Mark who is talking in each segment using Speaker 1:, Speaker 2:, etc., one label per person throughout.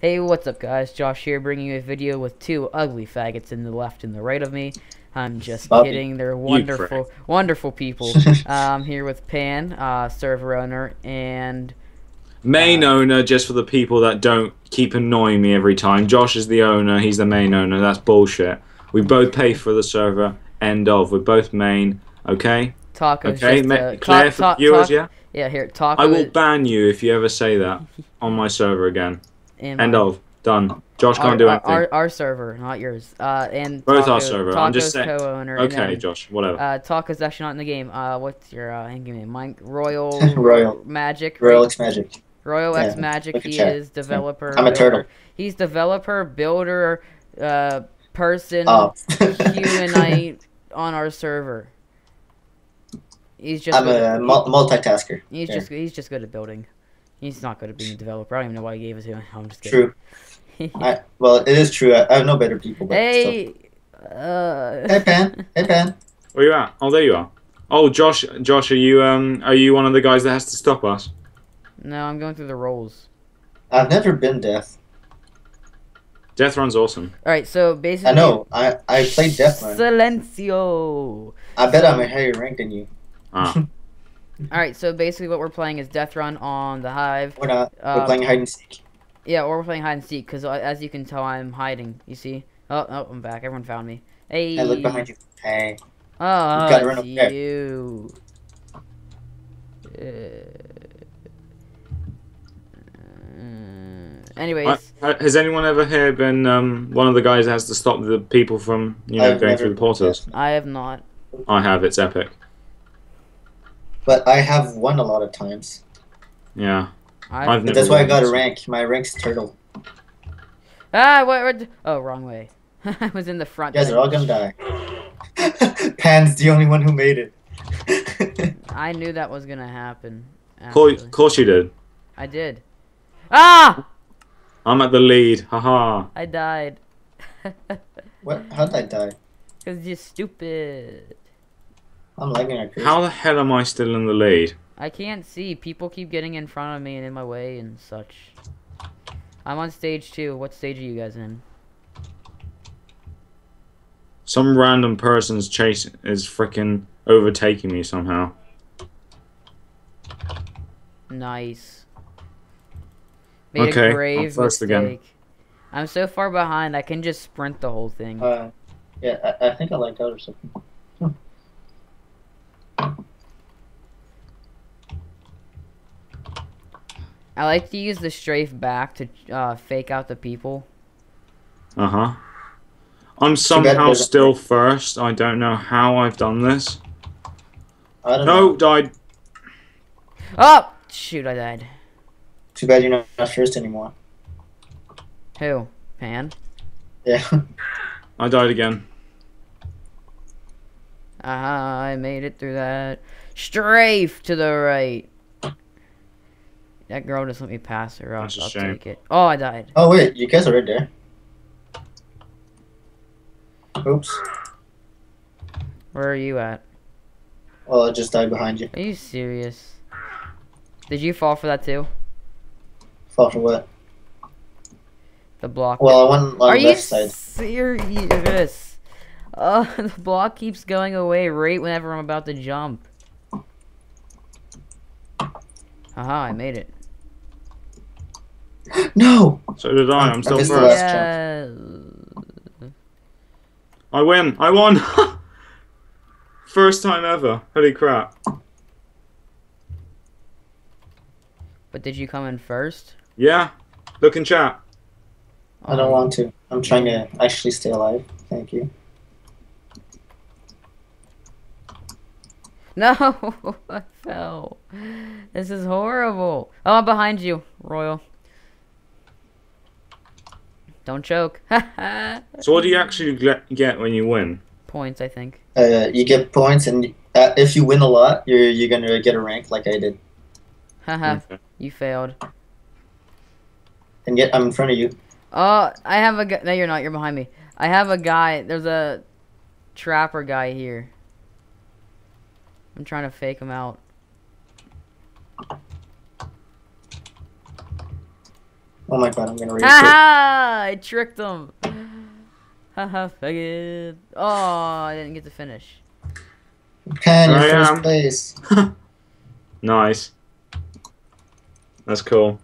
Speaker 1: Hey, what's up, guys? Josh here, bringing you a video with two ugly faggots in the left and the right of me. I'm just kidding. They're wonderful, wonderful people. I'm here with Pan, uh, server owner, and
Speaker 2: Main
Speaker 1: Uh,
Speaker 2: owner, just for the people that don't keep annoying me every time. Josh is the owner. He's the main owner. That's bullshit. We both pay for the server. End of. We're both main. Okay.
Speaker 1: Taco's
Speaker 2: Okay.
Speaker 1: just uh, Ta-
Speaker 2: for viewers. Yeah.
Speaker 1: yeah. Here, Taco.
Speaker 2: I will ban you if you ever say that on my server again.
Speaker 1: And
Speaker 2: End of. Done. Josh can't
Speaker 1: our,
Speaker 2: do
Speaker 1: our,
Speaker 2: anything.
Speaker 1: our, our server, not yours. Uh, and
Speaker 2: Both
Speaker 1: Taco,
Speaker 2: our server. I'm just saying-
Speaker 1: co-owner.
Speaker 2: okay,
Speaker 1: then,
Speaker 2: Josh. Whatever.
Speaker 1: Uh, Taco's actually not in the game. Uh, what's your uh, hanging name? Mike Royal
Speaker 3: Royal.
Speaker 1: Magic.
Speaker 3: Royal X Magic.
Speaker 1: Royal X Magic.
Speaker 3: look
Speaker 1: He
Speaker 3: chat.
Speaker 1: is developer.
Speaker 3: I'm a
Speaker 1: builder.
Speaker 3: turtle.
Speaker 1: He's developer, builder, uh, person,
Speaker 3: Oh.
Speaker 1: humanite on our server. He's just.
Speaker 3: I'm
Speaker 1: good
Speaker 3: a multitasker.
Speaker 1: He's
Speaker 3: Yeah.
Speaker 1: just he's just good at building. He's not good at being a developer. I don't even know why he gave it to him. I'm just kidding.
Speaker 3: True. I, well, it is true. I, I know better people. But
Speaker 1: hey.
Speaker 3: Still.
Speaker 1: Uh,
Speaker 3: Hey, Pan. Hey, Pan.
Speaker 2: Where you at? Oh, there you are. Oh, Josh. Josh, are you um? Are you one of the guys that has to stop us?
Speaker 1: no, I'm going through the roles.
Speaker 3: I've never been death.
Speaker 2: Death Run's awesome.
Speaker 1: All right, so basically.
Speaker 3: I know. I, I played Death Run.
Speaker 1: Silencio.
Speaker 3: I bet I'm a higher rank than you.
Speaker 2: Ah.
Speaker 1: All right, so basically what we're playing is Death Run on the Hive.
Speaker 3: We're not.
Speaker 1: Um,
Speaker 3: We're playing hide and seek.
Speaker 1: Yeah, or we're playing hide and seek because as you can tell, I'm hiding. You see? Oh, oh, I'm back. Everyone found me. Hey.
Speaker 3: Hey, look behind you. Hey.
Speaker 1: Oh,
Speaker 3: gotta run up
Speaker 1: you. Uh, uh, anyways,
Speaker 2: Uh, Has anyone ever here been um one of the guys that has to stop the people from you know
Speaker 3: I've
Speaker 2: going
Speaker 3: never
Speaker 2: through the portals?
Speaker 3: deaf.
Speaker 1: I have not.
Speaker 2: I have. It's epic.
Speaker 3: But I have won a lot of times.
Speaker 2: Yeah.
Speaker 1: I've,
Speaker 2: I've
Speaker 3: But
Speaker 2: never
Speaker 3: that's why I got a rank. My rank's turtle.
Speaker 1: ah, what? what oh, wrong way. I was in the front.
Speaker 3: You guys are all gonna die. Pan's the only one who made it.
Speaker 1: I knew that was gonna happen.
Speaker 2: Course,
Speaker 1: actually.
Speaker 2: course you did.
Speaker 1: I did. Ah!
Speaker 2: I'm at the lead. Haha.
Speaker 1: I died.
Speaker 3: what? How did I die?
Speaker 1: Cause you're stupid.
Speaker 3: I'm lagging like.
Speaker 2: How the hell am I still in the lead?
Speaker 1: I can't see. People keep getting in front of me and in my way and such. I'm on stage two. What stage are you guys in?
Speaker 2: Some random person's chase is freaking overtaking me somehow.
Speaker 1: Nice. Made
Speaker 2: Okay,
Speaker 1: a
Speaker 2: I'm first
Speaker 1: mistake.
Speaker 2: again.
Speaker 1: I'm so far behind. I can just sprint the whole thing.
Speaker 3: Uh, yeah, I, I think I lagged out or something.
Speaker 1: I like to use the strafe back to uh, fake out the people.
Speaker 2: Uh huh. I'm somehow still first. I don't know how I've done this.
Speaker 3: I don't know.
Speaker 2: No, died.
Speaker 1: Oh shoot! I died.
Speaker 3: Too bad you're not, not first anymore.
Speaker 1: Who? Pan.
Speaker 3: Yeah.
Speaker 2: I died again.
Speaker 1: Aha! I made it through that. Strafe to the right. That girl just let me pass her up.
Speaker 2: That's a
Speaker 1: I'll
Speaker 2: shame.
Speaker 1: take it. Oh, I died.
Speaker 3: oh wait, you guys are right there. Oops.
Speaker 1: Where are you at?
Speaker 3: Well, I just died behind you.
Speaker 1: Are you serious? Did you fall for that too?
Speaker 3: Fall for what?
Speaker 1: The block.
Speaker 3: Well, I went on
Speaker 1: Are
Speaker 3: the
Speaker 1: you
Speaker 3: left side.
Speaker 1: serious? Uh, the block keeps going away right whenever I'm about to jump. Haha, I made it.
Speaker 3: No.
Speaker 2: So did I. I'm still
Speaker 3: missed the
Speaker 2: first.
Speaker 1: Yeah.
Speaker 2: I win. I won. First time ever. Holy crap.
Speaker 1: But did you come in first?
Speaker 2: Yeah. Look in chat.
Speaker 3: I don't want to. I'm trying to actually stay alive. Thank you.
Speaker 1: No, I fell. This is horrible. Oh, I'm behind you, Royal. Don't joke.
Speaker 2: So what do you actually get get when you win?
Speaker 1: Points, I think.
Speaker 3: Uh, you get points, and uh, if you win a lot, you're you're gonna get a rank like I did.
Speaker 1: Haha, you failed.
Speaker 3: And yet I'm in front of you.
Speaker 1: Oh, I have a guy. No, you're not. You're behind me. I have a guy. There's a trapper guy here. I'm trying to fake him out.
Speaker 3: Oh my god, I'm gonna race
Speaker 1: Haha! I tricked him. Haha, faggot. Oh, I didn't get to finish.
Speaker 3: it. Pan, you're first
Speaker 2: am.
Speaker 3: place.
Speaker 2: nice. That's cool.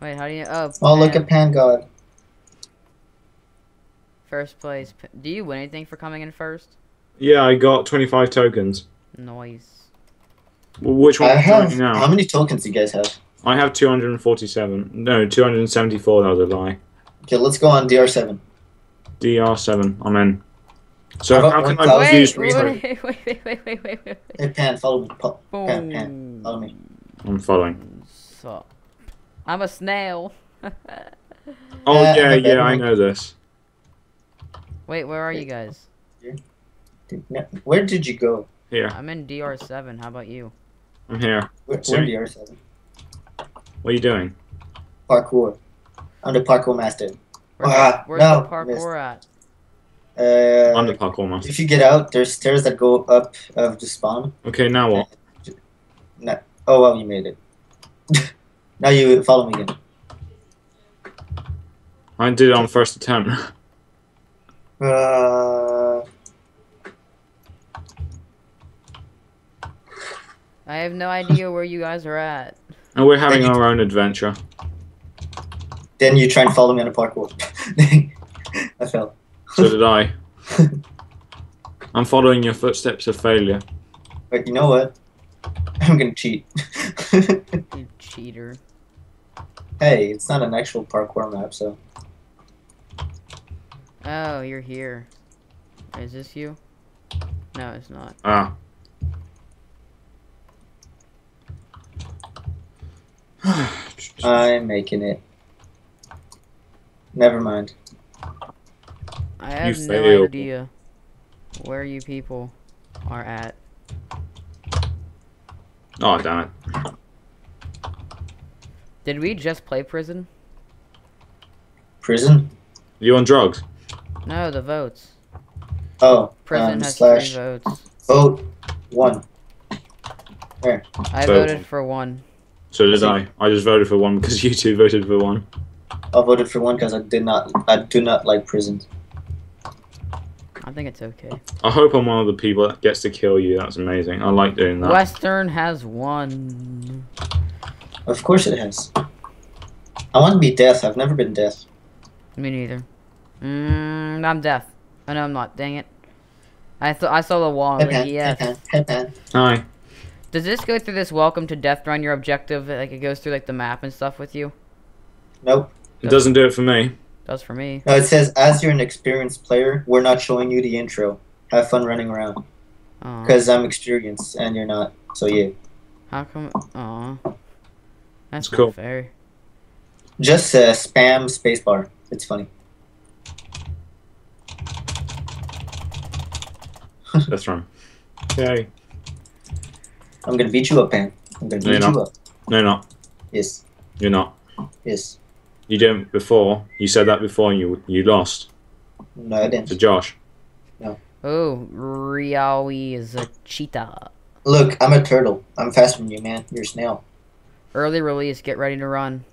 Speaker 1: Wait, how do you? Oh,
Speaker 3: Oh, look at Pan God.
Speaker 1: first place. Do you win anything for coming in first?
Speaker 2: Yeah, I got 25 tokens.
Speaker 1: Nice.
Speaker 2: Well, which one
Speaker 3: I
Speaker 2: are you
Speaker 3: have.
Speaker 2: now?
Speaker 3: How many tokens do you guys have?
Speaker 2: I have 247. No, 274. That was a lie.
Speaker 3: Okay, let's go on DR7.
Speaker 2: DR7. I'm in. So
Speaker 3: How
Speaker 2: how can I
Speaker 3: 1000?
Speaker 1: Wait,
Speaker 2: use
Speaker 1: wait,
Speaker 3: Sorry.
Speaker 1: wait, wait, wait, wait, wait, wait, wait.
Speaker 3: Hey, Pan, follow me. Pa- Pan, Pan,
Speaker 1: Boom.
Speaker 3: follow me.
Speaker 2: I'm following.
Speaker 1: So, I'm a snail.
Speaker 2: Oh
Speaker 3: Uh,
Speaker 2: yeah, yeah, I know this.
Speaker 1: Wait, where are you guys?
Speaker 3: Where did you go?
Speaker 2: Here,
Speaker 1: I'm in DR7. How about you?
Speaker 2: I'm here.
Speaker 3: Where,
Speaker 2: Sorry.
Speaker 3: where DR7?
Speaker 2: What are you doing?
Speaker 3: Parkour. I'm the parkour master.
Speaker 1: Where's,
Speaker 3: Ah,
Speaker 1: where's
Speaker 3: no,
Speaker 1: the parkour at?
Speaker 3: Uh,
Speaker 2: I'm the parkour master.
Speaker 3: if you get out, there's stairs that go up of the spawn.
Speaker 2: Okay, now what?
Speaker 3: No. Oh well, you made it. now you follow me again.
Speaker 2: I did it on first attempt.
Speaker 3: Uh,
Speaker 1: I have no idea where you guys are at.
Speaker 2: And we're having our own adventure.
Speaker 3: then you try and follow me on a parkour. I fell.
Speaker 2: So did I. I'm following your footsteps of failure.
Speaker 3: But you know what? I'm gonna cheat.
Speaker 1: You cheater.
Speaker 3: hey, it's not an actual parkour map, so
Speaker 1: Oh, you're here. Is this you? No, it's not.
Speaker 2: Ah.
Speaker 3: I'm making it. Never mind.
Speaker 1: I have no
Speaker 2: failed.
Speaker 1: idea where you people are at.
Speaker 2: oh damn it!
Speaker 1: Did we just play prison?
Speaker 3: Prison?
Speaker 2: You on drugs?
Speaker 1: No, the votes.
Speaker 3: Oh,
Speaker 1: Prison
Speaker 3: um,
Speaker 1: has
Speaker 3: slash
Speaker 1: three votes.
Speaker 3: vote one.
Speaker 1: I
Speaker 2: Vote.
Speaker 1: voted for one.
Speaker 2: So did I. I just voted for one because you two voted for one.
Speaker 3: I voted for one because I did not. I do not like prisons.
Speaker 1: I think it's okay.
Speaker 2: I hope I'm one of the people that gets to kill you. That's amazing. I like doing that.
Speaker 1: Western has one.
Speaker 3: Of course it has. I want to be death. I've never been death.
Speaker 1: Me neither. Mm, I'm death. I know I'm not. Dang it. I thought I saw the wall. I'm
Speaker 3: Hey
Speaker 1: like,
Speaker 3: pan,
Speaker 1: yes.
Speaker 3: hey pan, hey.
Speaker 2: Hi.
Speaker 1: Does this go through this welcome to death run your objective? Like it goes through like the map and stuff with you?
Speaker 3: Nope.
Speaker 2: It doesn't do it for me.
Speaker 1: Does for me.
Speaker 3: No, it says as you're an experienced player, we're not showing you the intro. Have fun running around because I'm experienced and you're not. So yeah,
Speaker 1: How come? Aw. That's
Speaker 2: It's cool.
Speaker 1: fair.
Speaker 3: just uh, spam spacebar. It's funny.
Speaker 2: That's wrong. Okay.
Speaker 3: I'm gonna beat you up, man. I'm gonna
Speaker 2: No,
Speaker 3: beat
Speaker 2: you're
Speaker 3: you up.
Speaker 2: No, not.
Speaker 3: Yes,
Speaker 2: You're not.
Speaker 3: yes.
Speaker 2: You didn't before. You said that before and you you lost
Speaker 3: No, I didn't.
Speaker 2: to Josh. No.
Speaker 1: Oh, Riawi is a cheetah.
Speaker 3: Look, I'm a turtle. I'm faster than you, man. You're a snail.
Speaker 1: Early release. Get ready to run.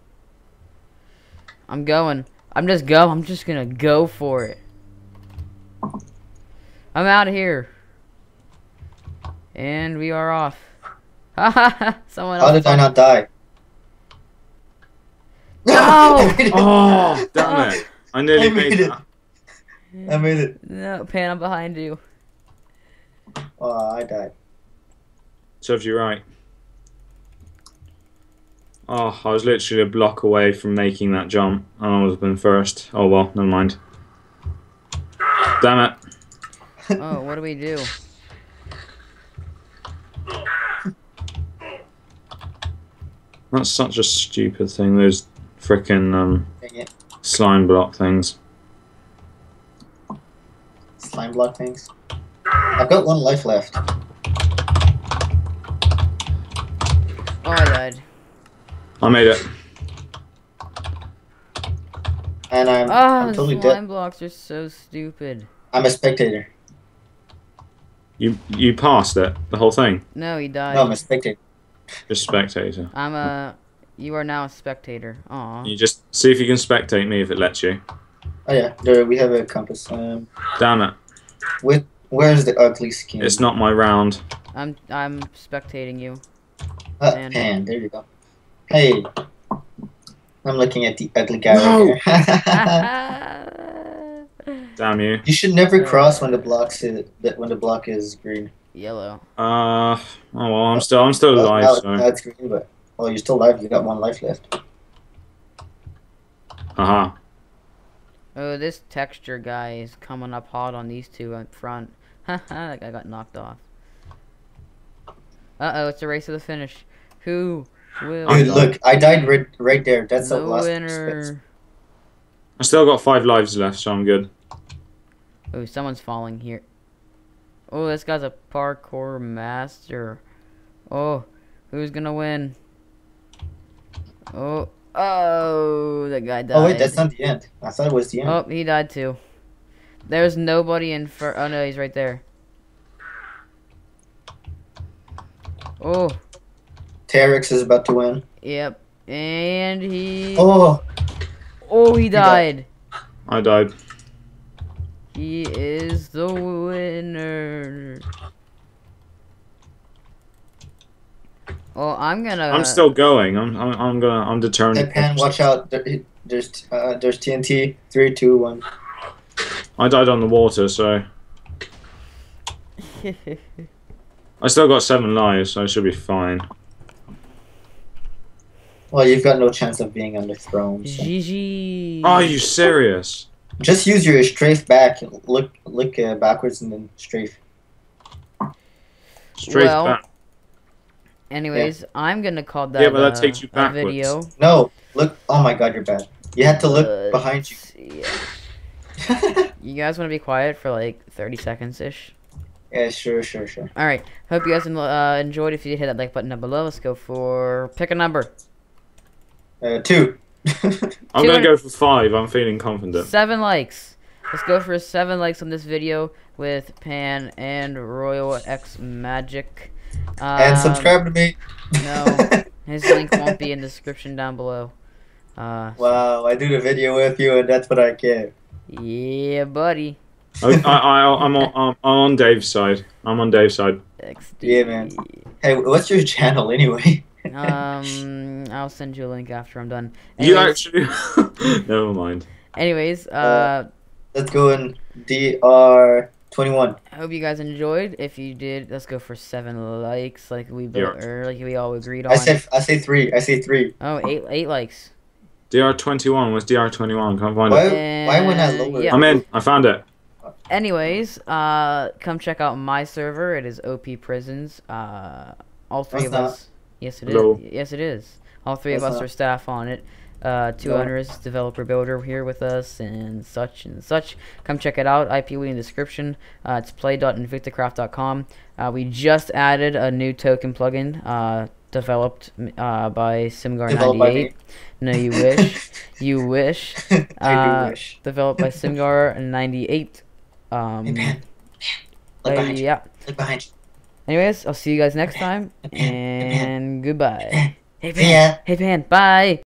Speaker 1: I'm going. I'm just go. I'm just gonna go for it. I'm out of here. And we are off. Someone
Speaker 3: How
Speaker 1: else.
Speaker 3: did I not die?
Speaker 1: No!
Speaker 3: I made it.
Speaker 2: Oh, damn it! I nearly
Speaker 3: I made
Speaker 2: made
Speaker 3: it.
Speaker 2: that.
Speaker 3: I made it.
Speaker 1: No, Pan, I'm behind you.
Speaker 3: Oh, I died.
Speaker 2: Serves you right. Oh, I was literally a block away from making that jump, and I would have been first. Oh well, never mind. Damn it!
Speaker 1: Oh, what do we do?
Speaker 2: That's such a stupid thing. Those frickin' um, slime block things.
Speaker 3: Slime block things. I've got one life left.
Speaker 1: Oh, I died.
Speaker 2: I made it.
Speaker 3: And I'm,
Speaker 1: Ah,
Speaker 3: I'm
Speaker 1: the
Speaker 3: totally
Speaker 1: slime
Speaker 3: dead.
Speaker 1: blocks are so stupid.
Speaker 3: I'm a spectator.
Speaker 2: You you passed it, the whole thing.
Speaker 1: No, he died.
Speaker 3: No, I'm a spectator.
Speaker 2: Just spectator.
Speaker 1: I'm a You are now a spectator. Aw.
Speaker 2: You just see if you can spectate me if it lets you.
Speaker 3: Oh yeah, there we have a compass. Um,
Speaker 2: Damn it.
Speaker 3: with where's the ugly skin?
Speaker 2: It's not my round.
Speaker 1: I'm I'm spectating you.
Speaker 3: Uh,
Speaker 1: pan.
Speaker 3: pan. There you go. Hey, I'm looking at the ugly guy
Speaker 2: No.
Speaker 3: right here.
Speaker 2: Damn you.
Speaker 3: you should never cross when the blocks is, that when the block is green.
Speaker 1: Yellow.
Speaker 2: Uh oh well I'm still I'm still
Speaker 3: Oh,
Speaker 2: alive,
Speaker 3: now,
Speaker 2: so
Speaker 3: now it's green, but well, you're still alive. You got one life left.
Speaker 2: haha.
Speaker 1: Oh, this texture guy is coming up hot on these two up front. Haha, that guy got knocked off. Uh oh, it's a race to the finish. Who will
Speaker 2: I'm
Speaker 3: Dude,
Speaker 2: done.
Speaker 3: look, I died right, right there. That's the
Speaker 1: the
Speaker 3: last.
Speaker 1: winner?
Speaker 2: I still got five lives left, so I'm good.
Speaker 1: Oh, someone's falling here. Oh, this guy's a parkour master. Oh, who's gonna win? Oh, oh, that guy died.
Speaker 3: Oh wait, that's not the end. I thought it was the end.
Speaker 1: Oh, he died too. There's nobody in for. Oh no, he's right there. Oh,
Speaker 3: Terex is about to win.
Speaker 1: yep. And he. Oh,
Speaker 3: Oh,
Speaker 1: he
Speaker 3: died.
Speaker 1: died.
Speaker 2: I died.
Speaker 1: He is the winner. Well, I'm gonna.
Speaker 2: I'm still going. I'm I'm, I'm gonna I'm determined.
Speaker 3: hey Pan, watch out. There, there's uh, there's TNT. Three, two, one.
Speaker 2: I died on the water, so I still got seven lives, so I should be fine.
Speaker 3: Well, you've got no chance of being on the throne. So.
Speaker 1: GG.
Speaker 2: Are you serious?
Speaker 3: Just use your strafe back. Look, look uh, backwards and then strafe.
Speaker 2: Straight
Speaker 1: Well,
Speaker 2: back.
Speaker 1: Anyways, I'm gonna call that.
Speaker 2: Yeah, but that
Speaker 1: uh,
Speaker 2: takes you
Speaker 1: a
Speaker 2: backwards.
Speaker 1: video.
Speaker 3: No, look. Oh my God, you're bad. You had to look
Speaker 1: But,
Speaker 3: behind you.
Speaker 1: Yeah. You guys want to be quiet for like 30 seconds ish?
Speaker 3: yeah, sure, sure, sure.
Speaker 1: All right. Hope you guys uh, enjoyed. If you did, hit that like button down below. Let's go for pick a number.
Speaker 3: Uh, two.
Speaker 2: I'm gonna go for five. I'm feeling confident.
Speaker 1: Seven likes. Let's go for seven likes on this video with Pan and Royal X Magic. Um,
Speaker 3: and subscribe to me.
Speaker 1: no. His link won't be in the description down below. Uh,
Speaker 3: wow, I do the video with you, and that's what I get.
Speaker 1: yeah, buddy.
Speaker 2: I, I, I, I'm, on, I'm on Dave's side. I'm on Dave's side.
Speaker 1: XD.
Speaker 3: Yeah, man. Hey, what's your channel anyway?
Speaker 1: um, I'll send you a link after I'm done.
Speaker 2: You
Speaker 1: Anyways,
Speaker 2: actually. Never mind.
Speaker 1: anyways, uh,
Speaker 3: Let's go in DR twenty one.
Speaker 1: I hope you guys enjoyed. If you did, let's go for seven likes, like we built,
Speaker 2: Yeah.
Speaker 1: or like we all agreed on.
Speaker 3: I say I say three. I say three.
Speaker 1: oh, eight, eight likes.
Speaker 2: DR21. Where's DR21? Can't find
Speaker 3: Why?
Speaker 2: it.
Speaker 3: Why when I
Speaker 1: And,
Speaker 3: lower?
Speaker 1: yeah.
Speaker 2: I'm in. I found it.
Speaker 1: Anyways, uh, come check out my server. It is OP Prisons. Uh, all three
Speaker 3: That's
Speaker 1: of
Speaker 3: not-
Speaker 1: us. Yes, it is.
Speaker 2: Hello.
Speaker 1: Yes, it is. All three of us
Speaker 3: not-
Speaker 1: are staff on it. Uh, two
Speaker 3: No.
Speaker 1: owners, developer, builder here with us, and such and such. Come check it out. IP will be in the description. Uh, it's play.invictacraft.com. Uh, we just added a new token plugin. Uh, developed uh, by Simgar98. No, you wish. you wish.
Speaker 3: I
Speaker 1: Uh,
Speaker 3: do wish.
Speaker 1: Developed by Simgar98. Um,
Speaker 3: Hey, man. Look
Speaker 1: uh,
Speaker 3: behind you.
Speaker 1: yeah.
Speaker 3: Look behind you.
Speaker 1: Anyways, I'll see you guys next time, and goodbye.
Speaker 3: Hey,
Speaker 1: Pan.
Speaker 3: yeah.
Speaker 1: Hey, Pan. Bye.